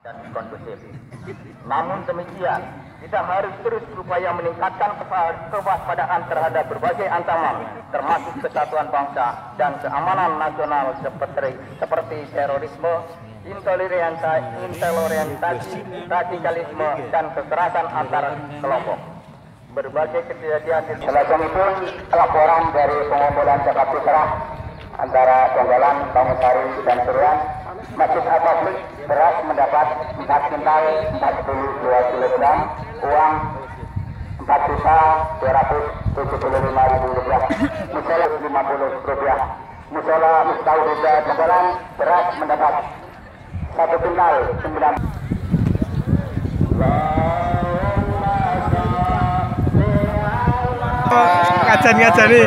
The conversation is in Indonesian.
dan kondusif. Namun demikian, kita harus terus berupaya meningkatkan kewaspadaan terhadap berbagai ancaman, termasuk kesatuan bangsa dan keamanan nasional seperti, seperti terorisme, intoleransi, radikalisme, dan kekerasan antar kelompok. Berbagai kejadian Semacam itu laporan dari pengumpulan fitrah antara Tonggalan, Bangun dan Seruan Masjid Al beras mendapat 4 kintal 42 kg, uang 4 juta 275 ribu rupiah, musola 50 rupiah. Musola Mustahil Huda Tenggelam beras mendapat 1 kintal 9 ngajan ngajan nih